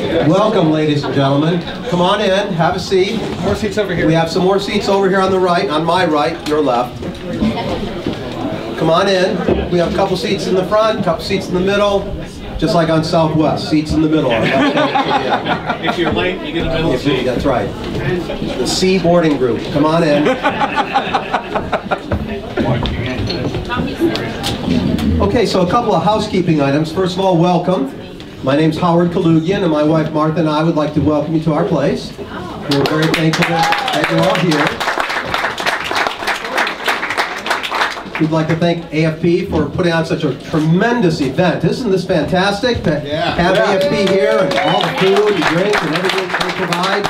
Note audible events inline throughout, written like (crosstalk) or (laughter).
Welcome, ladies and gentlemen. Come on in, have a seat. More seats over here. We have some more seats over here on the right, on my right, your left. Come on in. We have a couple seats in the front, a couple seats in the middle, just like on Southwest, seats in the middle. Yeah, (laughs) If you're late, you get a middle seat. That's right. The C boarding group, come on in. Okay, so a couple of housekeeping items. First of all, welcome. My name's Howard Kaloogian, and my wife Martha and I would like to welcome you to our place. Oh. We're very thankful that you're all here. We'd like to thank AFP for putting on such a tremendous event. Isn't this fantastic to Yeah. have Yeah. AFP here and all the food and drink and everything they provide?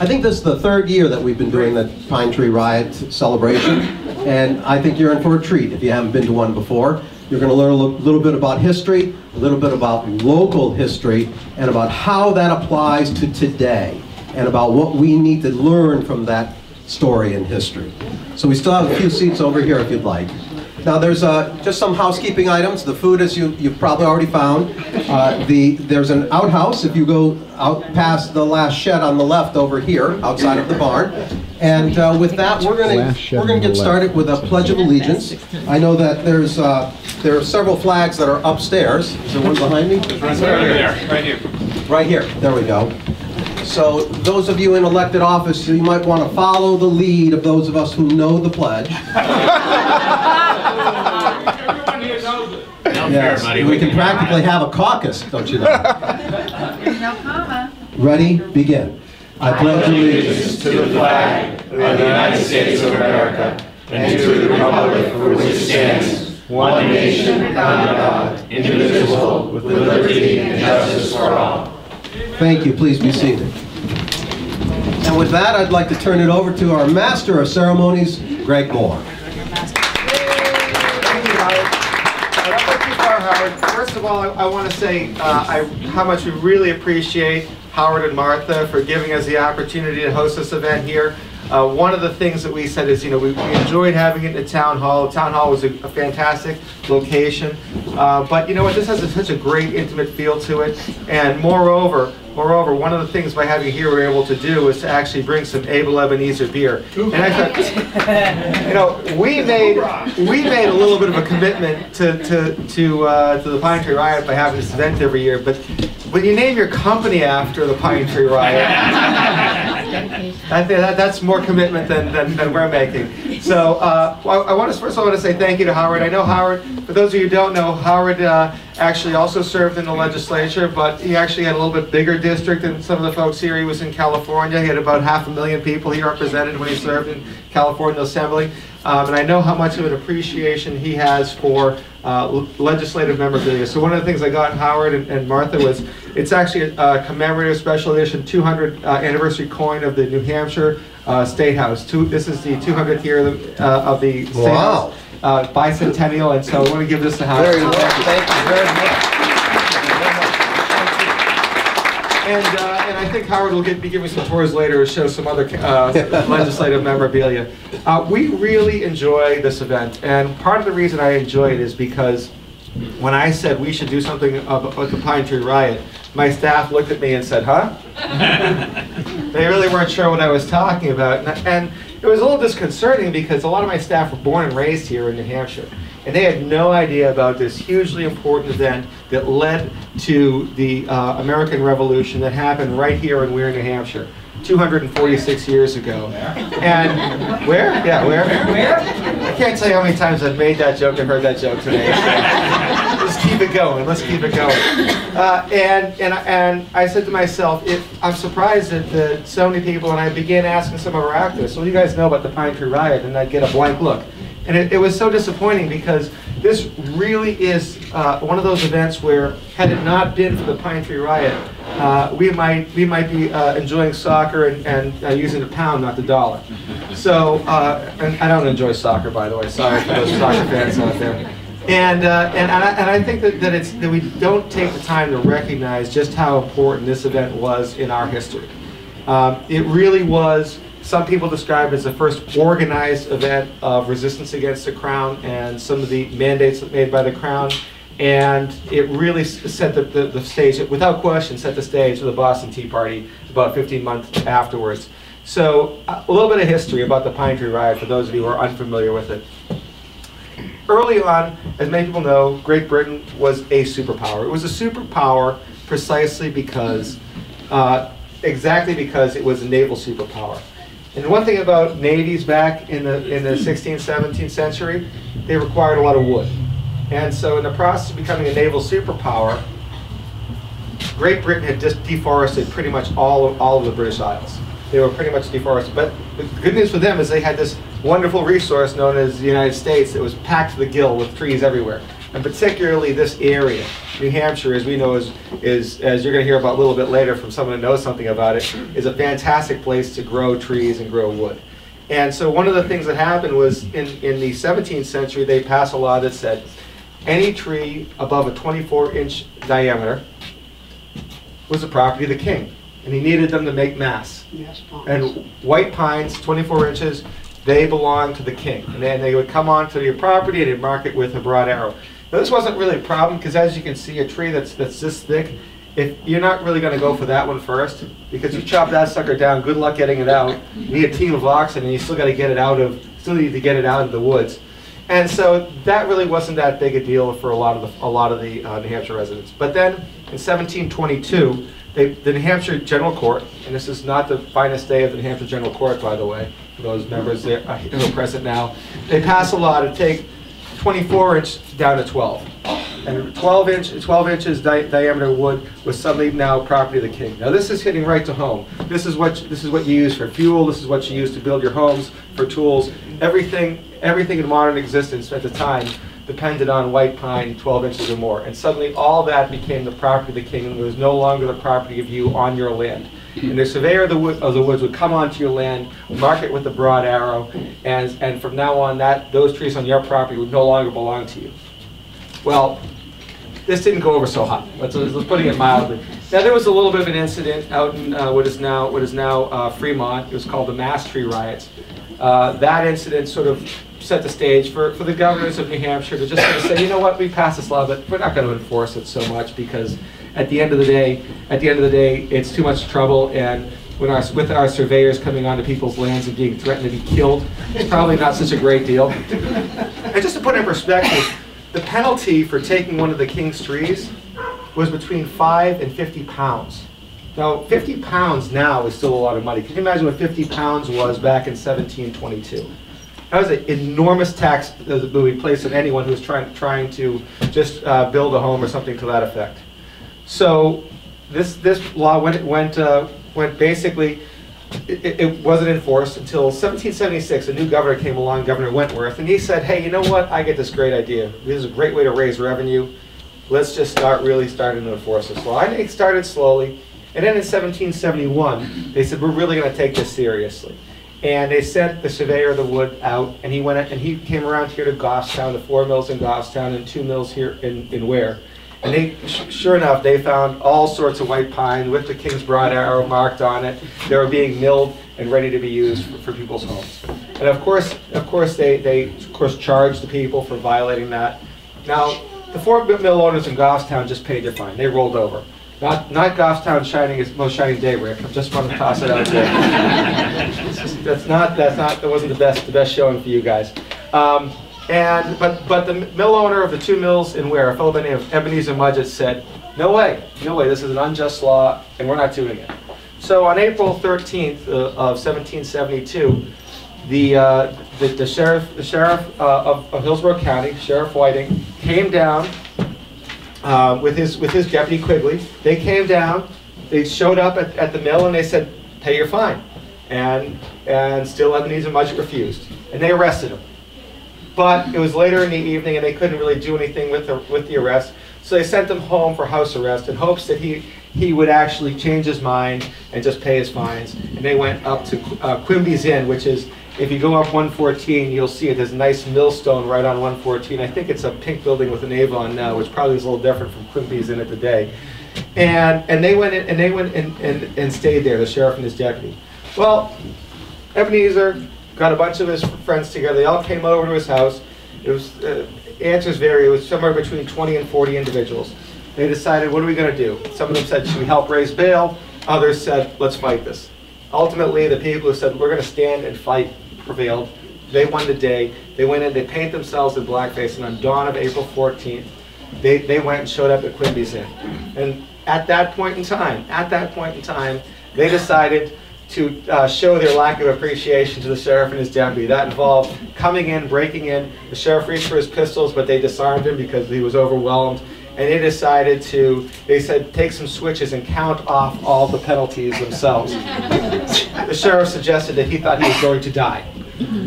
I think this is the third year that we've been doing the Pine Tree Riot celebration, and I think you're in for a treat if you haven't been to one before. You're going to learn a little bit about history, a little bit about local history, and about how that applies to today, and about what we need to learn from that story in history. So we still have a few seats over here if you'd like. Now, there's uh, just some housekeeping items. The food, as you, you've probably already found. Uh, the, there's an outhouse if you go out past the last shed on the left over here, outside of the barn. And uh, with that, we're going to we're going on to get started with a Pledge of Allegiance. I know that there's uh, there are several flags that are upstairs. Is there one behind me? Right there, right here. Right here, there we go. So those of you in elected office, you might want to follow the lead of those of us who know the pledge. (laughs) Everyone here knows it. Yes, we can practically have a caucus, don't you know? No comma. Ready, begin. I pledge allegiance to the flag of the United States of America and to the republic for which it stands, one nation, under God, indivisible, with liberty and justice for all. Thank you, please be seated. And with that, I'd like to turn it over to our Master of Ceremonies, Greg Moore. Howard. First of all, I, I want to say uh, I, how much we really appreciate Howard and Martha for giving us the opportunity to host this event here. Uh, one of the things that we said is, you know, we, we enjoyed having it at the Town Hall. Town Hall was a, a fantastic location, uh, but you know what? This has a, such a great intimate feel to it, and moreover, moreover, one of the things by having here we're able to do is to actually bring some Able Ebenezer beer. And I thought, you know, we made we made a little bit of a commitment to to to uh, to the Pine Tree Riot by having this event every year, but when you name your company after the Pine Tree Riot. I think that, that's more commitment than, than, than we're making. So uh, well, I want to first of all I want to say thank you to Howard. I know Howard. For those of you who don't know, Howard uh, actually also served in the legislature, but he actually had a little bit bigger district than some of the folks here. He was in California. He had about half a million people he represented when he served in California Assembly. Um, and I know how much of an appreciation he has for uh, legislative memorabilia. So one of the things I got Howard and, and Martha was, it's actually a commemorative special edition 200 uh, anniversary coin of the New Hampshire uh, State House. Two, this is the 200th year of the, uh, of the State Wow. House uh, bicentennial, and so I want to give this to Howard. Very well, thank you very much. And, uh, and I think Howard will get, be giving some tours later to show some other uh, (laughs) legislative memorabilia. Uh, we really enjoy this event, and part of the reason I enjoy it is because when I said we should do something about the Pine Tree Riot, my staff looked at me and said, huh? (laughs) they really weren't sure what I was talking about. And, and it was a little disconcerting because a lot of my staff were born and raised here in New Hampshire. And they had no idea about this hugely important event that led to the uh, American Revolution that happened right here in Weare, New Hampshire, 246 years ago. And where? Yeah, where? Where? I can't tell you how many times I've made that joke and heard that joke today. Let's (laughs) keep it going. Let's keep it going. (laughs) Uh, and and and I said to myself, I'm surprised that, that so many people. And I began asking some of our actors, "What do you guys know about the Pine Tree Riot?" And I'd get a blank look. And it, it was so disappointing because this really is uh, one of those events where, had it not been for the Pine Tree Riot, uh, we might we might be uh, enjoying soccer and, and uh, using the pound, not the dollar. So, uh, and I don't enjoy soccer, by the way. Sorry for those soccer fans out there. And, uh, and, I, and I think that, that, it's, that we don't take the time to recognize just how important this event was in our history. Um, it really was, some people describe it as the first organized event of resistance against the crown and some of the mandates made by the crown. And it really set the, the, the stage, without question, set the stage for the Boston Tea Party about 15 months afterwards. So a a little bit of history about the Pine Tree Riot for those of you who are unfamiliar with it. Early on, as many people know, Great Britain was a superpower. It was a superpower precisely because, uh, exactly because it was a naval superpower. And one thing about navies back in the, in the 16th, 17th century, they required a lot of wood. And so in the process of becoming a naval superpower, Great Britain had just deforested pretty much all of, all of the British Isles. They were pretty much deforested. But the good news for them is they had this wonderful resource known as the United States that was packed to the gill with trees everywhere. And particularly this area, New Hampshire, as we know, is, is as you're going to hear about a little bit later from someone who knows something about it, is a fantastic place to grow trees and grow wood. And so one of the things that happened was in, in the 17th century, they passed a law that said any tree above a 24 inch diameter was the property of the king, and he needed them to make mass. Yes. And white pines, 24 inches, they belong to the king. And then they would come onto your property and they'd mark it with a broad arrow. Now, this wasn't really a problem because as you can see, a tree that's, that's this thick, if you're not really going to go for that one first, because you chop that sucker down, good luck getting it out. You need a team of oxen and you still got to get it out of, still need to get it out of the woods. And so that really wasn't that big a deal for a lot of the, a lot of the uh, New Hampshire residents. But then in 1722, they, the New Hampshire General Court, and this is not the finest day of the New Hampshire General Court, by the way, for those members that are present now, they pass a law to take 24 inch down to 12. And 12 inch, 12 inches di- diameter wood was suddenly now property of the king. Now this is hitting right to home. This is what this is what you use for fuel. This is what you use to build your homes, for tools. Everything, everything in modern existence at the time depended on white pine 12 inches or more. And suddenly all that became the property of the king and was no longer the property of you on your land. And the surveyor of the, wood, of the woods would come onto your land, mark it with a broad arrow, and, and from now on, that those trees on your property would no longer belong to you. Well, this didn't go over so hot. Let's, let's putting it mildly. Now there was a little bit of an incident out in uh, what is now what is now uh, Fremont. It was called the Mast Tree Riots. Uh, that incident sort of set the stage for, for the governors of New Hampshire to just sort of say, you know what, we passed this law, but we're not going to enforce it so much because at the end of the day, at the end of the day, it's too much trouble and when our, with our surveyors coming onto people's lands and being threatened to be killed, it's probably not such a great deal. And just to put in perspective, the penalty for taking one of the king's trees was between five and 50 pounds. Now, 50 pounds now is still a lot of money. Can you imagine what 50 pounds was back in 1722? That was an enormous tax that would be placed on anyone who was trying, trying to just uh, build a home or something to that effect. So this, this law went, went, uh, went basically, it, it- wasn't enforced until 1776. A new governor came along, Governor Wentworth, and he said, hey, you know what? I get this great idea. This is a great way to raise revenue. Let's just start, really starting to enforce this law. And it started slowly. And then in 1771, they said, we're really going to take this seriously. And they sent the surveyor of the wood out, and he went, and he came around here to Goffstown, the four mills in Goffstown, and two mills here in, in Weare. And they, sure enough, they found all sorts of white pine with the king's broad arrow marked on it. They were being milled and ready to be used for, for people's homes. And of course, of course, they, they of course charged the people for violating that. Now, the four mill owners in Goffstown just paid their fine. They rolled over. Not, not Goffstown shining its most shining day, Rick. I just want to toss it out there. (laughs) that's not, that's not, that wasn't the best, the best showing for you guys. Um, and, but, but the mill owner of the two mills in Weare, a fellow by the name of Ebenezer Mudgett said, no way, no way, this is an unjust law, and we're not doing it. So on April 13th uh, of 1772, the, uh, the, the sheriff, the sheriff uh, of, of Hillsborough County, Sheriff Whiting, came down uh, with his with his deputy Quigley. They came down, they showed up at, at the mill, and they said, "Pay your fine," and and still Ebenezer Mudgett refused, and they arrested him. But it was later in the evening, and they couldn't really do anything with the with the arrest, so they sent him home for house arrest in hopes that he he would actually change his mind and just pay his fines. And they went up to uh, Quimby's Inn, which is if you go up 114, you'll see it. There's a nice millstone right on 114. I think it's a pink building with an Avon now, which probably is a little different from Quimby's Inn at the day. And and they went in, and they went and, and, and stayed there, the sheriff and his deputy. Well, Ebenezer got a bunch of his friends together. They all came over to his house. It was uh, answers vary. It was somewhere between 20 and 40 individuals. They decided, what are we going to do? Some of them said, should we help raise bail? Others said, let's fight this. Ultimately, the people who said, we're going to stand and fight prevailed. They won the day. They went in, they paint themselves in blackface, and on dawn of April 14th, they, they went and showed up at Quimby's Inn. And at that point in time, at that point in time, they decided to uh, show their lack of appreciation to the sheriff and his deputy. That involved coming in, breaking in. The sheriff reached for his pistols, but they disarmed him because he was overwhelmed. And they decided to, they said, take some switches and count off all the penalties themselves. the sheriff suggested that he thought he was going to die.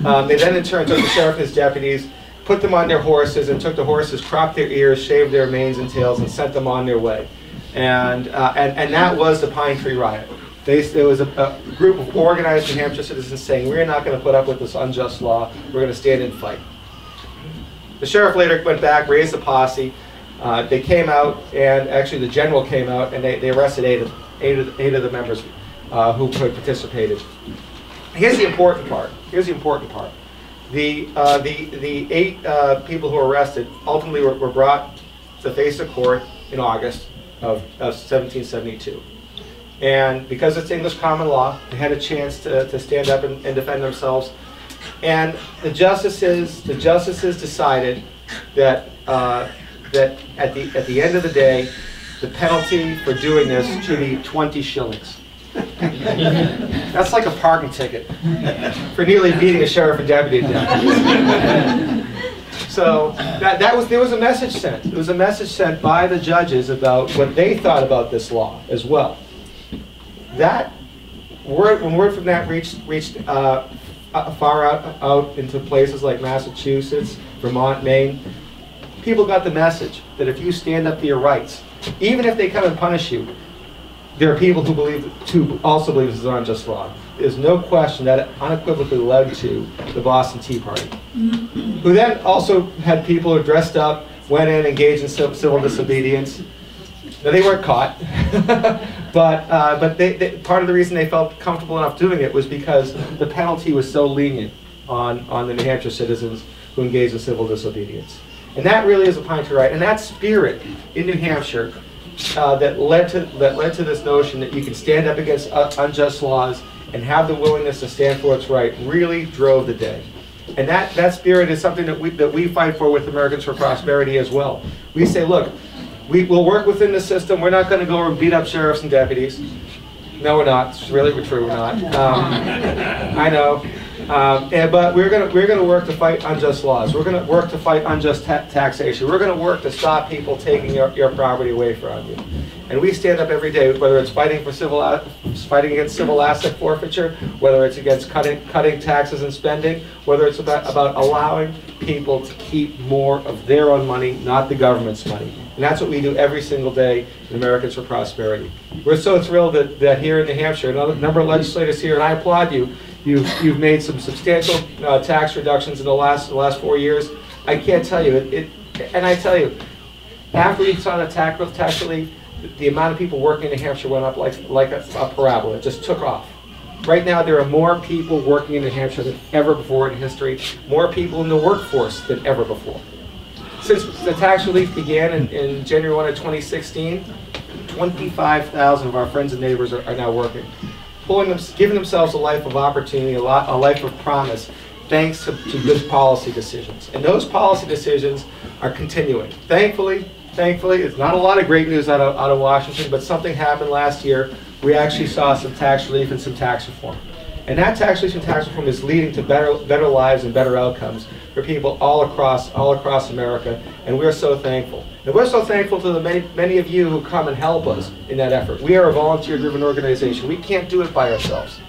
Um, they then in turn took the sheriff and his deputies, put them on their horses, and took the horses, cropped their ears, shaved their manes and tails, and sent them on their way. And, uh, and, and that was the Pine Tree Riot. They, there was a, a group of organized New Hampshire citizens saying, we're not going to put up with this unjust law, we're going to stand and fight. The sheriff later went back, raised the posse. Uh, they came out, and actually the general came out, and they, they arrested eight of, eight of, eight of the members uh, who had participated. Here's the important part. Here's the important part. The, uh, the, the eight uh, people who were arrested ultimately were, were brought to face a court in August of, of 1772. And because it's English common law, they had a chance to, to stand up and, and defend themselves. And the justices, the justices decided that, uh, that at the, at the end of the day, the penalty for doing this should be 20 shillings. (laughs) That's like a parking ticket for nearly beating a sheriff and deputy to death. So that, that was, there was a message sent. There was a message sent by the judges about what they thought about this law as well. That word, when word from that reached, reached uh, uh, far out, out into places like Massachusetts, Vermont, Maine, people got the message that if you stand up to your rights, even if they come and punish you, there are people who believe, who also believe this is an unjust law. There's no question that it unequivocally led to the Boston Tea Party, who then also had people who dressed up, went in, engaged in civil disobedience. Now, they weren't caught, (laughs) but, uh, but they, they, part of the reason they felt comfortable enough doing it was because the penalty was so lenient on, on the New Hampshire citizens who engaged in civil disobedience. And that really is a Pine Tree Riot. And that spirit in New Hampshire uh, that led to that led to this notion that you can stand up against uh, unjust laws and have the willingness to stand for what's right really drove the day. And that, that spirit is something that we, that we fight for with Americans for Prosperity as well. We say, look, we will work within the system. We're not going to go and beat up sheriffs and deputies. No, we're not. It's really true. We're not. Um, I know. Um, and, but we're going to we're to work to fight unjust laws. We're going to work to fight unjust ta taxation. We're going to work to stop people taking your, your property away from you. And we stand up every day, whether it's fighting for civil fighting against civil asset forfeiture, whether it's against cutting cutting taxes and spending, whether it's about about allowing people to keep more of their own money, not the government's money. And that's what we do every single day in Americans for Prosperity. We're so thrilled that, that here in New Hampshire, a number of legislators here, and I applaud you, you've, you've made some substantial uh, tax reductions in the last, the last four years. I can't tell you, it, it, and I tell you, after we saw the tax, tax relief, the amount of people working in New Hampshire went up like, like a, a parabola. It just took off. Right now, there are more people working in New Hampshire than ever before in history, more people in the workforce than ever before. Since the tax relief began in, in January 1 of 2016, 25,000 of our friends and neighbors are, are now working, them, giving themselves a life of opportunity, a, lot, a life of promise, thanks to, to good policy decisions. And those policy decisions are continuing. Thankfully, thankfully, it's not a lot of great news out of, out of Washington, but something happened last year. We actually saw some tax relief and some tax reform. And that tax relief and tax reform is leading to better, better lives and better outcomes for people all across, all across America, and we're so thankful. And we're so thankful to the many, many of you who come and help us in that effort. We are a volunteer-driven organization. We can't do it by ourselves.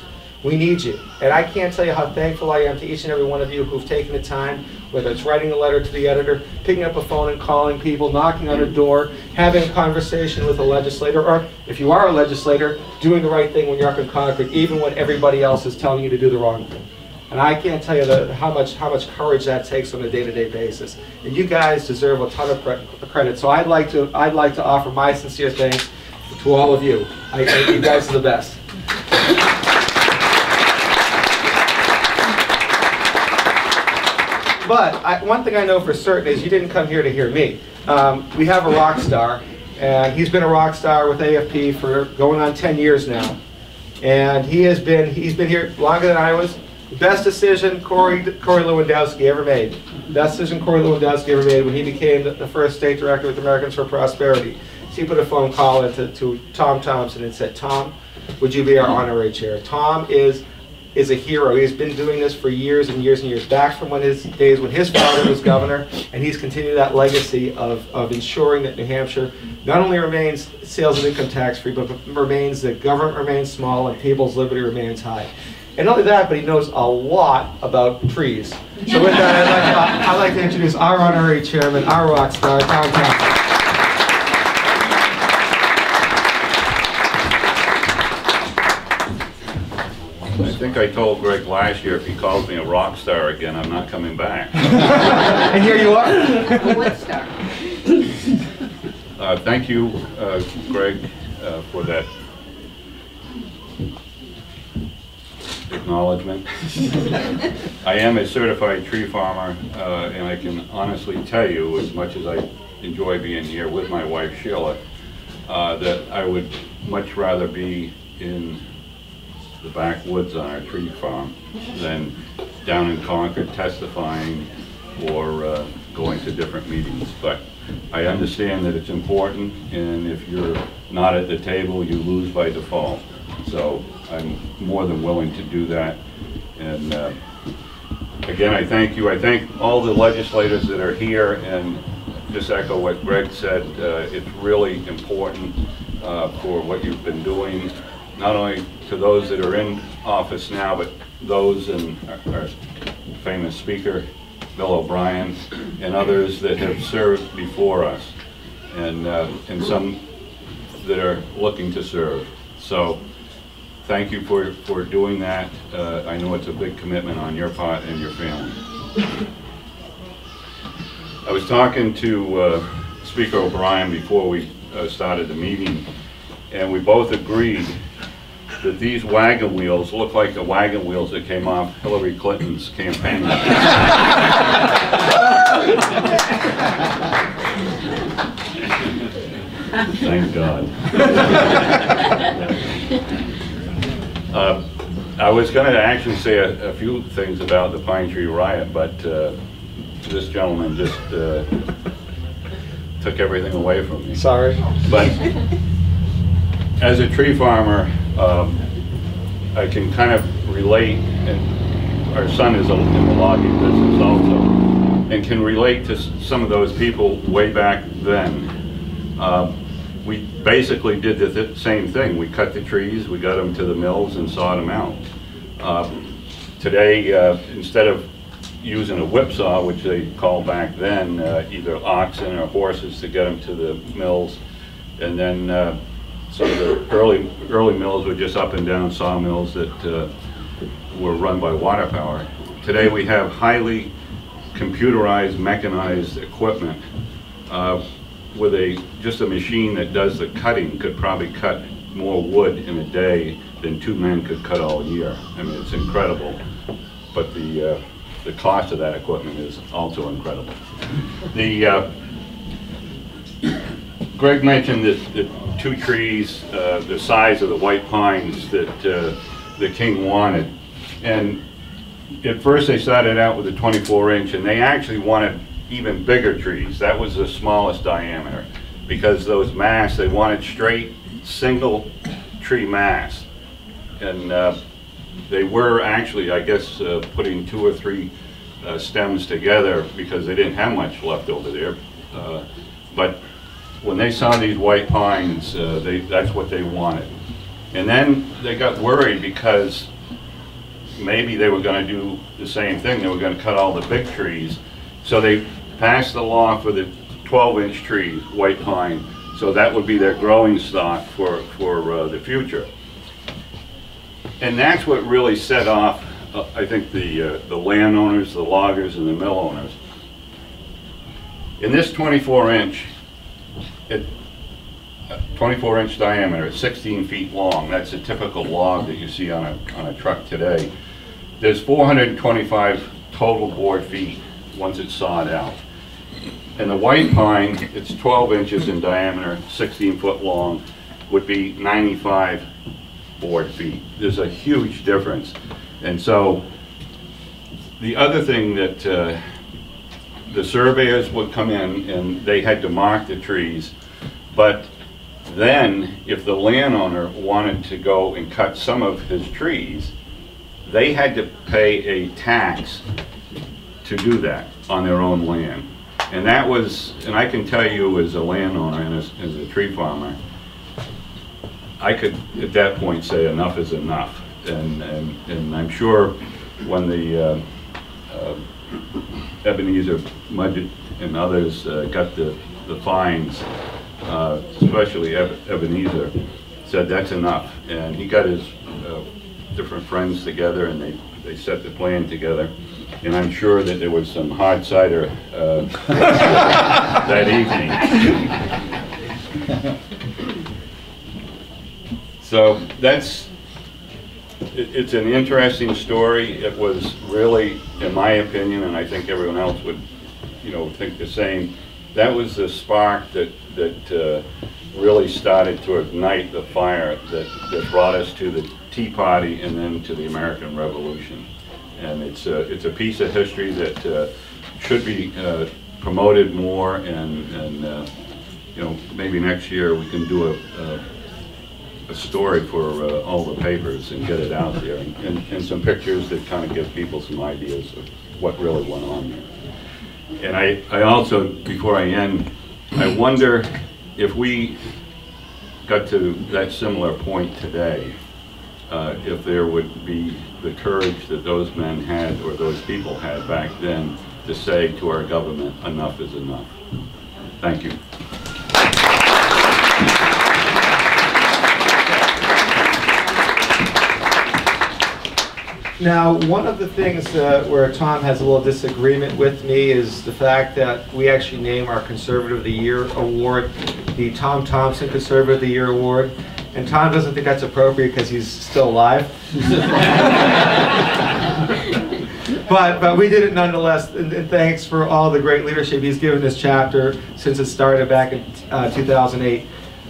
We need you. And I can't tell you how thankful I am to each and every one of you who've taken the time, whether it's writing a letter to the editor, picking up a phone and calling people, knocking on a door, having a conversation with a legislator, or if you are a legislator, doing the right thing when you're up in Concord, even when everybody else is telling you to do the wrong thing. And I can't tell you the, how much how much courage that takes on a day-to-day basis. And you guys deserve a ton of cre- credit. So I'd like to I'd like to offer my sincere thanks to all of you. I, you guys are the best. But I, one thing I know for certain is you didn't come here to hear me. Um, we have a rock star, and he's been a rock star with AFP for going on 10 years now. And he has been, he's been here longer than I was. Best decision Corey, Corey Lewandowski ever made. Best decision Corey Lewandowski ever made when he became the, the first state director with Americans for Prosperity. So he put a phone call into to Tom Thomson and said, Tom, would you be our honorary chair? Tom is is a hero. He's been doing this for years and years and years, back from when his days when his father was governor, and he's continued that legacy of, of ensuring that New Hampshire not only remains sales and income tax free, but remains that government remains small and people's liberty remains high. And not only that, but he knows a lot about trees. So with that, I'd like, to, I'd like to introduce our honorary chairman, our rock star, Tom Thomson. Think I told Greg last year if he calls me a rock star again, I'm not coming back. (laughs) And here you are. A Woodstock. Uh, Thank you, uh, Greg, uh, for that acknowledgement. I am a certified tree farmer, uh, and I can honestly tell you, as much as I enjoy being here with my wife Sheila, uh, that I would much rather be in the backwoods on our tree farm than down in Concord testifying or uh, going to different meetings. But I understand that it's important, and if you're not at the table, you lose by default. So I'm more than willing to do that. And uh, again, I thank you. I thank all the legislators that are here, and just echo what Greg said. uh, It's really important uh, for what you've been doing, not only to those that are in office now, but those and our- our famous speaker, Bill O'Brien, and others that have served before us, and, uh, and some that are looking to serve. So, thank you for, for doing that. Uh, I know it's a big commitment on your part and your family. I was talking to uh, Speaker O'Brien before we uh, started the meeting, and we both agreed that these wagon wheels look like the wagon wheels that came off Hillary Clinton's campaign. Thank God. Uh, I was going to actually say a, a few things about the Pine Tree Riot, but uh, this gentleman just uh, took everything away from me. Sorry. But as a tree farmer, um, I can kind of relate, and our son is in the logging business also, and can relate to some of those people way back then. Um, We basically did the th- same thing. We cut the trees, we got them to the mills and sawed them out. Um, Today, uh, instead of using a whipsaw, which they called back then, uh, either oxen or horses to get them to the mills, and then uh, of the early, early mills were just up and down sawmills that uh, were run by water power. Today, we have highly computerized, mechanized equipment uh, with a, just a machine that does the cutting could probably cut more wood in a day than two men could cut all year. I mean, it's incredible. But the, uh, the cost of that equipment is also incredible. The, uh, Greg mentioned the two trees, uh, the size of the white pines that uh, the king wanted. And at first they started out with a 24 inch and they actually wanted even bigger trees. That was the smallest diameter because those masts, they wanted straight single tree masts. And uh, they were actually, I guess, uh, putting two or three uh, stems together because they didn't have much left over there. Uh, But when they saw these white pines, uh, they, that's what they wanted. And then they got worried because maybe they were gonna do the same thing, they were gonna cut all the big trees. So they passed the law for the twelve inch trees, white pine, so that would be their growing stock for, for uh, the future. And that's what really set off, uh, I think, the, uh, the landowners, the loggers, and the mill owners. In this twenty-four inch, it, 24 inch diameter, it's 16 feet long. That's a typical log that you see on a, on a truck today. There's 425 total board feet once it's sawed out. And the white pine, it's 12 inches in diameter, 16 foot long, would be 95 board feet. There's a huge difference. And so, the other thing that uh, the surveyors would come in and they had to mark the trees, but then if the landowner wanted to go and cut some of his trees, they had to pay a tax to do that on their own land. And that was, and I can tell you as a landowner and as, as a tree farmer, I could at that point say enough is enough. And, and, and I'm sure when the uh, uh, Ebenezer Mudgett and others uh, got the, the fines, uh, especially Eb- Ebenezer, said that's enough. And he got his uh, different friends together and they, they set the plan together. And I'm sure that there was some hard cider uh, (laughs) that evening. (laughs) So that's, it- it's an interesting story. It was really, in my opinion, and I think everyone else would, you know, think the same, that was the spark that, that uh, really started to ignite the fire that, that brought us to the Tea Party and then to the American Revolution. And it's a, it's a piece of history that uh, should be uh, promoted more and, and, uh, you know, maybe next year we can do a, a story for uh, all the papers and get it out there, and, and, and some pictures that kind of give people some ideas of what really went on there. And I, I also, before I end, I wonder if we got to that similar point today, uh, if there would be the courage that those men had or those people had back then to say to our government, enough is enough. Thank you. Now, one of the things uh, where Tom has a little disagreement with me is the fact that we actually name our Conservative of the Year award the Tom Thomson Conservative of the Year award. And Tom doesn't think that's appropriate because he's still alive. (laughs) but but we did it nonetheless. And, and thanks for all the great leadership he's given this chapter since it started back in uh, 2008.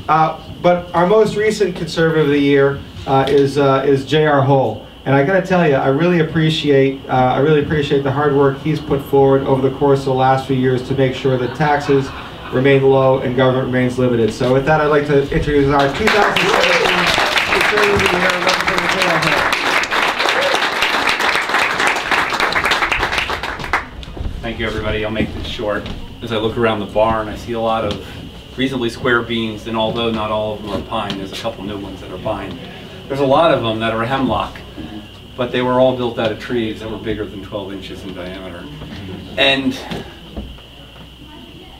Uh, but our most recent Conservative of the Year uh, is uh, is J.R. Hoell. And I got to tell you, I really appreciate uh, I really appreciate the hard work he's put forward over the course of the last few years to make sure that taxes remain low and government remains limited. So with that, I'd like to introduce our 2017 Conservative of the Year, Representative J.R. Hoell. Thank you, everybody. I'll make this short. As I look around the barn, I see a lot of reasonably square beams, and although not all of them are pine, there's a couple new ones that are pine. There's a lot of them that are hemlock, but they were all built out of trees that were bigger than 12 inches in diameter. And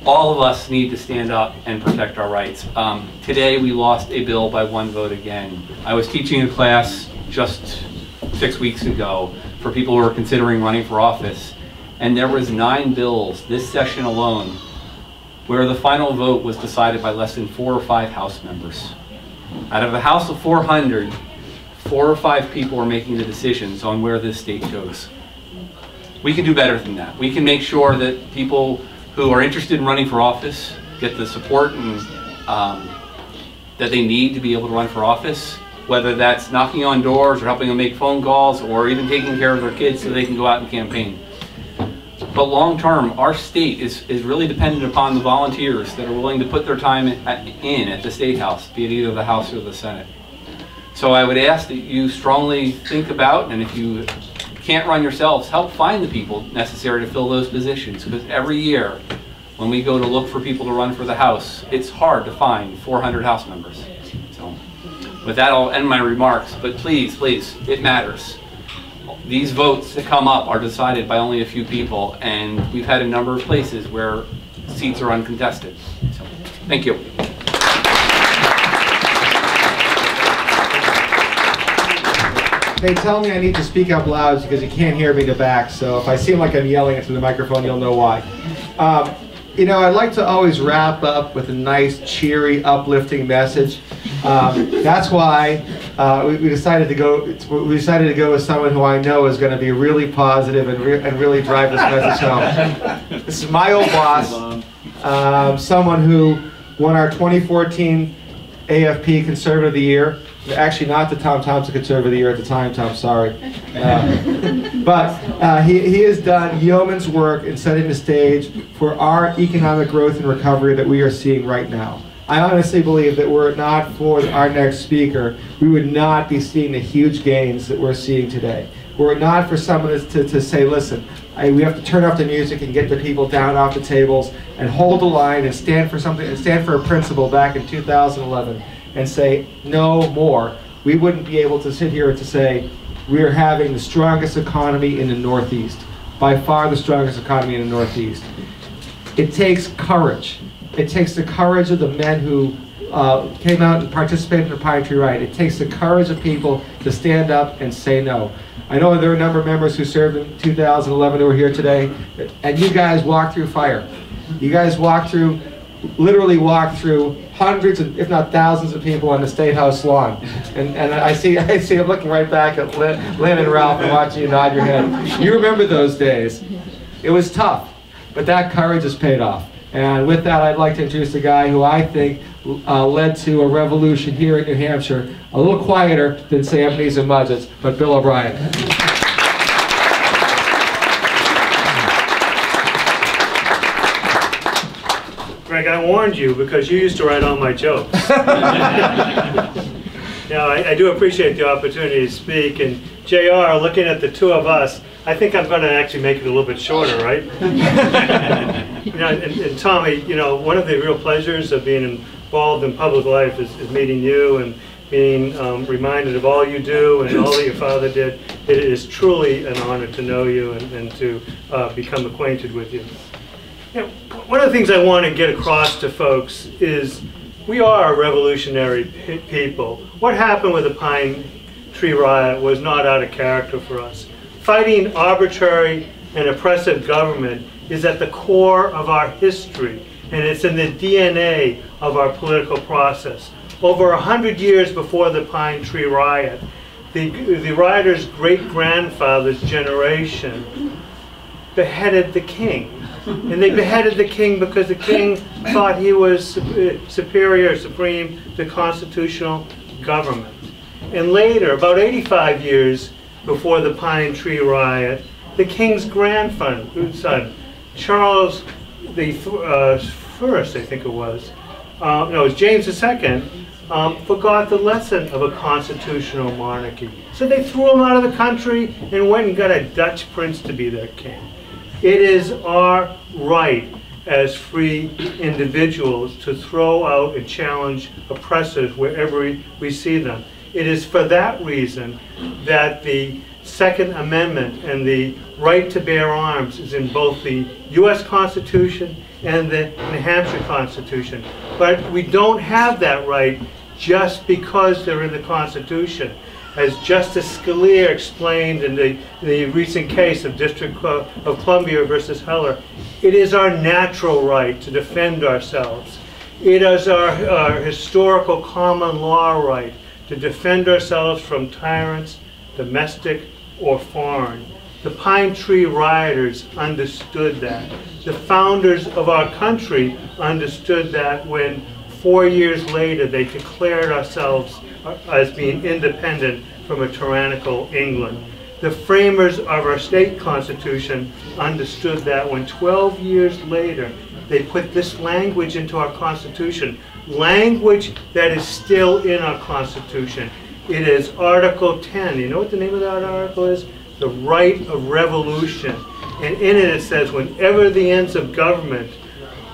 all of us need to stand up and protect our rights. Um, today, we lost a bill by one vote again. I was teaching a class just six weeks ago for people who are considering running for office, and there was nine bills this session alone where the final vote was decided by less than four or five House members. Out of a House of 400, four or five people are making the decisions on where this state goes. We can do better than that. We can make sure that people who are interested in running for office get the support and um, that they need to be able to run for office, whether that's knocking on doors or helping them make phone calls or even taking care of their kids so they can go out and campaign. But long term, our state is, is really dependent upon the volunteers that are willing to put their time in at the State House, be it either the House or the Senate. So I would ask that you strongly think about, and if you can't run yourselves, help find the people necessary to fill those positions. Because every year, when we go to look for people to run for the House, it's hard to find 400 House members. So with that, I'll end my remarks. But please, please, it matters these votes that come up are decided by only a few people, and we've had a number of places where seats are uncontested. So, thank you. They tell me I need to speak up loud because you can't hear me in the back, so if I seem like I'm yelling into the microphone, you'll know why. Um, you know, I'd like to always wrap up with a nice, cheery, uplifting message. Um, That's why uh, we we decided to go, we decided to go with someone who I know is going to be really positive and re- and really drive this message home. This is my old boss, um, someone who won our 2014 AFP Conservative of the Year. Actually, not the Tom Thomson Conservative of the Year at the time, Tom, sorry. Uh, (laughs) But uh, he, he has done yeoman's work in setting the stage for our economic growth and recovery that we are seeing right now. I honestly believe that were it not for our next speaker, we would not be seeing the huge gains that we're seeing today. Were it not for someone to, to say, listen, I, we have to turn off the music and get the people down off the tables and hold the line and stand for something, and stand for a principle back in 2011 and say no more, we wouldn't be able to sit here to say we are having the strongest economy in the Northeast, by far the strongest economy in the Northeast. It takes courage. It takes the courage of the men who uh, came out and participated in the Pine Tree Riot. It takes the courage of people to stand up and say no. I know there are a number of members who served in 2011 who are here today, and you guys walked through fire. You guys walked through, literally walked through hundreds, of, if not thousands, of people on the State House lawn. And, and I see, (laughs) I see, I'm looking right back at Lynn, Lynn and Ralph and watching you nod your head. You remember those days. It was tough, but that courage has paid off. And with that, I'd like to introduce a guy who I think uh, led to a revolution here in New Hampshire, a little quieter than Sam and Mudgets, but Bill O'Brien. Greg, I warned you because you used to write all my jokes. (laughs) (laughs) Now, I, I do appreciate the opportunity to speak, and JR, looking at the two of us, I think I'm going to actually make it a little bit shorter, right? (laughs) You know, and, and Tommy, you know, one of the real pleasures of being involved in public life is, is meeting you and being um, reminded of all you do and all that your father did. It is truly an honor to know you and, and to uh, become acquainted with you. You know, one of the things I want to get across to folks is we are a revolutionary pe- people. What happened with the Pine Tree Riot was not out of character for us. Fighting arbitrary and oppressive government is at the core of our history, and it's in the DNA of our political process. Over a hundred years before the Pine Tree Riot, the, the rioters' great-grandfather's generation beheaded the king. And they beheaded the king because the king thought he was superior, supreme to constitutional government. And later, about 85 years before the Pine Tree Riot, the king's grandson, Charles the uh, first, I think it was, uh, no, it was James II, um, forgot the lesson of a constitutional monarchy. So they threw him out of the country and went and got a Dutch prince to be their king. It is our right as free individuals to throw out and challenge oppressors wherever we- see them. It is for that reason that the Second Amendment and the right to bear arms is in both the US Constitution and the New Hampshire Constitution. But we don't have that right just because they're in the Constitution. As Justice Scalia explained in the, the recent case of District of Columbia versus Heller, it is our natural right to defend ourselves. It is our, our historical common law right to defend ourselves from tyrants, domestic or foreign. The Pine Tree rioters understood that. The founders of our country understood that when four years later they declared ourselves Uh, as being independent from a tyrannical England. The framers of our state constitution understood that when 12 years later they put this language into our constitution, language that is still in our constitution. It is Article 10. You know what the name of that article is? The right of revolution. And in it it says, whenever the ends of government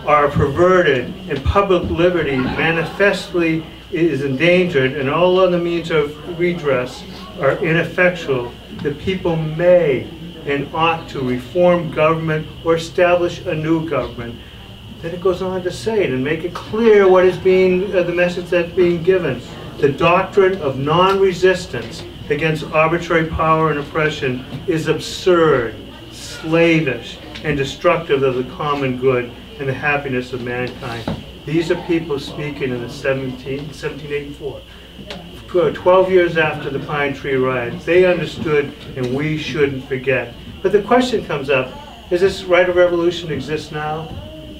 are perverted and public liberty manifestly is endangered and all other means of redress are ineffectual, the people may and ought to reform government or establish a new government. Then it goes on to say it and make it clear what is being, uh, the message that's being given. The doctrine of non-resistance against arbitrary power and oppression is absurd, slavish, and destructive of the common good and the happiness of mankind. These are people speaking in the 17, 1784. 12 years after the Pine Tree Riot, they understood and we shouldn't forget. But the question comes up, does this right of revolution exist now?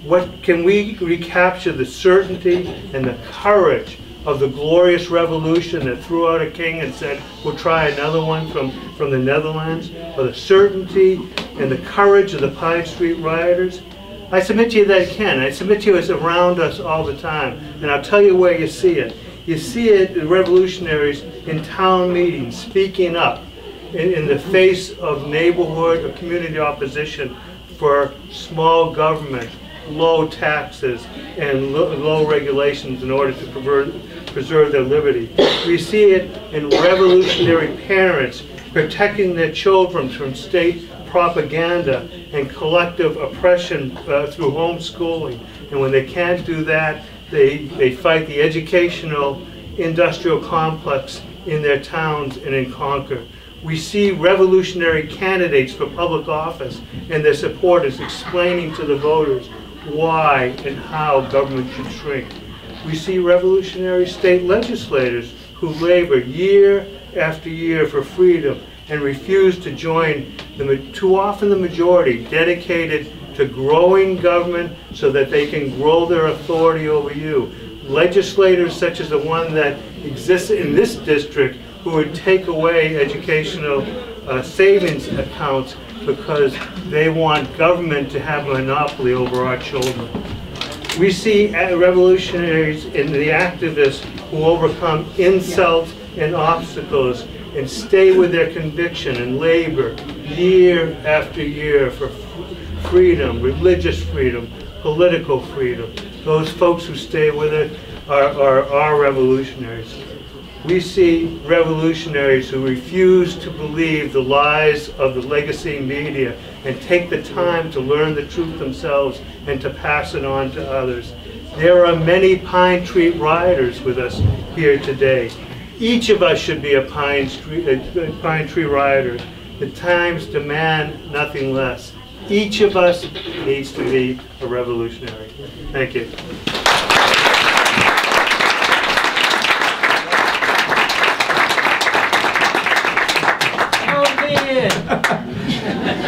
What, can we recapture the certainty and the courage of the glorious revolution that threw out a king and said, we'll try another one from, from the Netherlands? Or the certainty and the courage of the Pine Tree rioters? I submit to you that it can. I submit to you it's around us all the time. And I'll tell you where you see it. You see it in revolutionaries in town meetings speaking up in, in the face of neighborhood or community opposition for small government, low taxes, and lo- low regulations in order to preserve their liberty. We see it in revolutionary parents protecting their children from state propaganda and collective oppression uh, through homeschooling. And when they can't do that, they, they fight the educational industrial complex in their towns and in Concord. We see revolutionary candidates for public office and their supporters explaining to the voters why and how government should shrink. We see revolutionary state legislators who labor year after year for freedom and refuse to join the, too often the majority dedicated to growing government so that they can grow their authority over you. Legislators such as the one that exists in this district who would take away educational uh, savings accounts because they want government to have a monopoly over our children. We see uh, revolutionaries in the activists who overcome insults and obstacles and stay with their conviction and labor year after year for freedom, religious freedom, political freedom. Those folks who stay with it are, are, are revolutionaries. We see revolutionaries who refuse to believe the lies of the legacy media and take the time to learn the truth themselves and to pass it on to others. There are many Pine Tree rioters with us here today. Each of us should be a Pine, Street, a Pine Tree rioter. The times demand nothing less. Each of us needs to be a revolutionary. Thank you.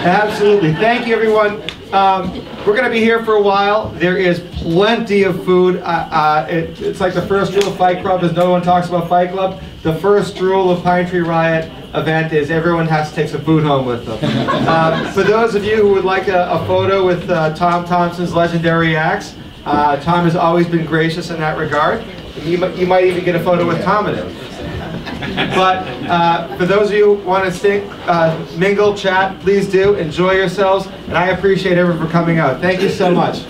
Absolutely. Thank you, everyone. Um, we're going to be here for a while. There is plenty of food. Uh, uh, it, it's like the first rule of Fight Club is no one talks about Fight Club. The first rule of Pine Tree Riot event is everyone has to take some food home with them. (laughs) Um, for those of you who would like a, a photo with uh, Tom Thomson's legendary axe, uh, Tom has always been gracious in that regard. You, might- you might even get a photo with Tom in it. But uh, for those of you who want to uh, mingle, chat, please do. Enjoy yourselves. And I appreciate everyone for coming out. Thank you so much.